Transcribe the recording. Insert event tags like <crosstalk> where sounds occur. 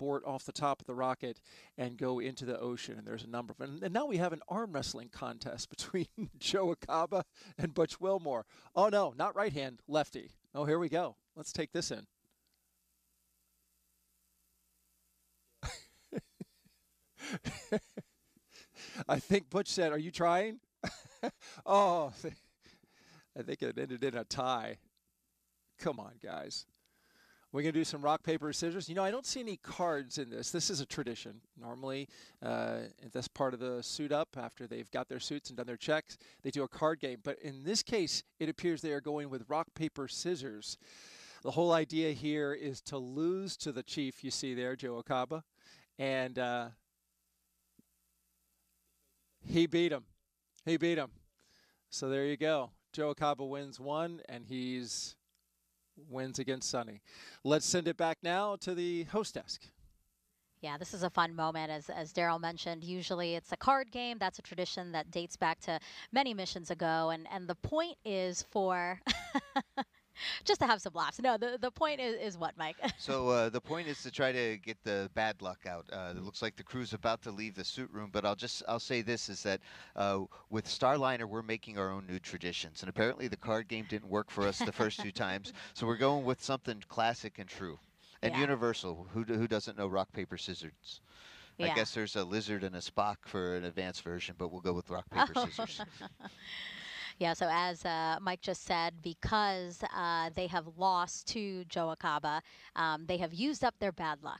abort off the top of the rocket and go into the ocean. And there's a number of them. And now we have an arm wrestling contest <laughs> between Joe Acaba and Butch Wilmore. Oh, no, not right hand, lefty. Oh, here we go. Let's take this in. <laughs> I think Butch said, Are you trying? <laughs> oh, I think it ended in a tie. Come on, guys. We're going to do some rock, paper, scissors. You know, I don't see any cards in this. This is a tradition. Normally, uh, that's part of the suit up after they've got their suits and done their checks. They do a card game. But in this case, it appears they are going with rock, paper, scissors. The whole idea here is to lose to the chief you see there, Joe Acaba. And uh, he beat him. He beat him. So there you go. Joe Acaba wins one, and he's wins against Suni. Let's send it back now to the host desk. Yeah, this is a fun moment. As, as Daryl mentioned, usually it's a card game. That's a tradition that dates back to many missions ago. And, and the point is for <laughs> <laughs> just to have some laughs. No, the, the point is, is what, Mike? <laughs> so uh, the point is to try to get the bad luck out. Uh, it looks like the crew's about to leave the suit room, but I'll just I'll say this is that uh, with Starliner we're making our own new traditions, and apparently the card game didn't work for us the first two <laughs> times, so we're going with something classic and true, and yeah. universal. Who who doesn't know rock paper scissors? Yeah. I guess there's a lizard and a Spock for an advanced version, but we'll go with rock paper scissors. Yeah, so as uh, Mike just said, because uh, they have lost to Joe Acaba, um, they have used up their bad luck.